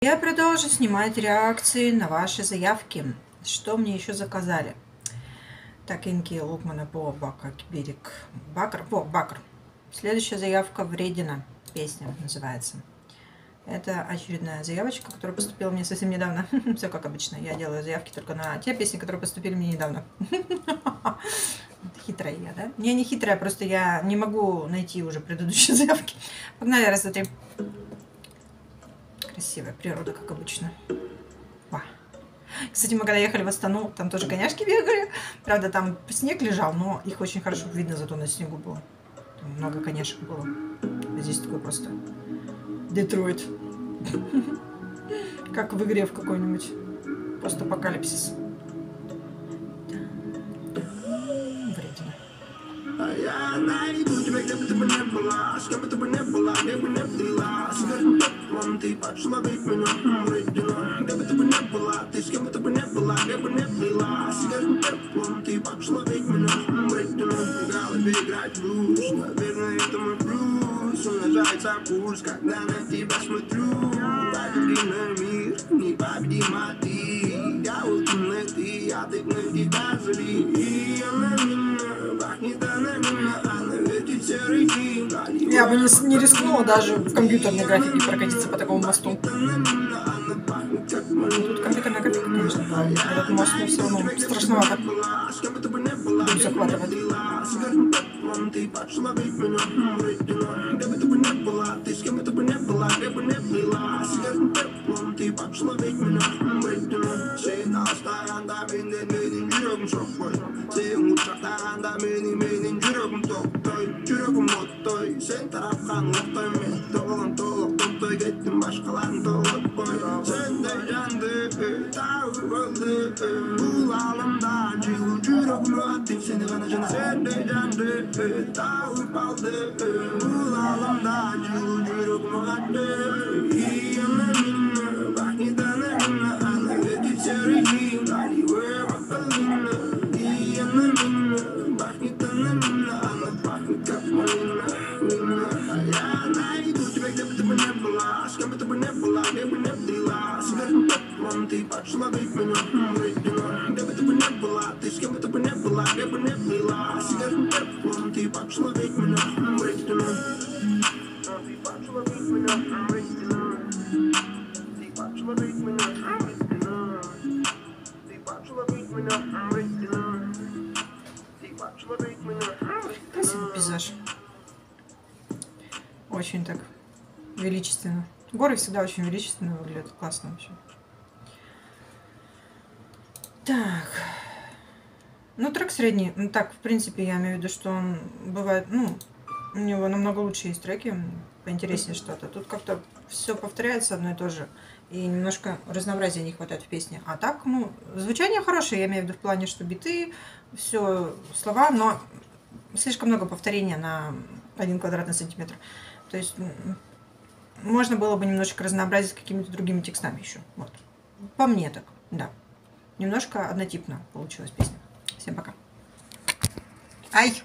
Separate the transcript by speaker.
Speaker 1: Я продолжу снимать реакции на ваши заявки. Что мне еще заказали? Так, Инки Лукмана по Бака берег. Бакр, по Бакр. Следующая заявка Вредина. Песня называется. Это очередная заявочка, которая поступила мне совсем недавно. Все как обычно. Я делаю заявки только на те песни, которые поступили мне недавно. Хитрая я, да? Не, не хитрая, просто я не могу найти уже предыдущие заявки. Погнали, раз, два, три. Красивая природа, как обычно. Ва. Кстати, мы когда ехали в Астану, там тоже коняшки бегали. Правда, там снег лежал, но их очень хорошо видно зато на снегу было. Там много коняшек было. А здесь такой просто Детройт. Как в игре в какой-нибудь постапокалипсис. Вредина.
Speaker 2: А я найду тебя, где бы ты бы не была, кем бы ты бы не была, где бы не была. С каждым теплом ты ведь меня, вредина. Где бы ты бы не была, ты с кем бы ты бы не была, где бы не была. С каждым теплом ты ведь меня, вредина. В голове играть блюз, наверное, это мой плюс. Умножается пульс, когда на тебя смотрю. Адреналин Я
Speaker 1: бы не, не рискнула даже в компьютерной графике прокатиться по такому мосту. Ну, Тут компьютерная графика, конечно, да. Этот мост, но все равно страшновато. Буду
Speaker 2: Senden benim yüreğim çok boy. Sen uçaklağında benim benim yüreğim toktoy. Yüreğim mottoy. Sen tarafkan noktoy men Doğulun doğuluk toktoy Gittim başkalarını doğulup koy Senden yandı Tağı öldü Bulalımda Cığım yüreğim öttüm seni bana cana. Senden yandı Tağı kaldı Bulalımda Cığım yüreğim öttüm теплом ты пошла ведь меня вредина Где бы ты бы не была, ты с кем бы ты бы не была, где бы не была С каждым теплом ты пошла ведь меня меня меня
Speaker 1: Красивый пейзаж. Очень так величественно. Горы всегда очень величественно выглядят. Классно вообще. Так. Ну, трек средний. Ну, так, в принципе, я имею в виду, что он бывает, ну, у него намного лучше есть треки, поинтереснее что-то. Тут как-то все повторяется одно и то же. И немножко разнообразия не хватает в песне. А так, ну, звучание хорошее, я имею в виду в плане, что биты, все слова, но слишком много повторения на один квадратный сантиметр. То есть можно было бы немножечко разнообразить какими-то другими текстами еще. Вот. По мне так, да. Немножко однотипно получилась песня. Всем пока. Ай!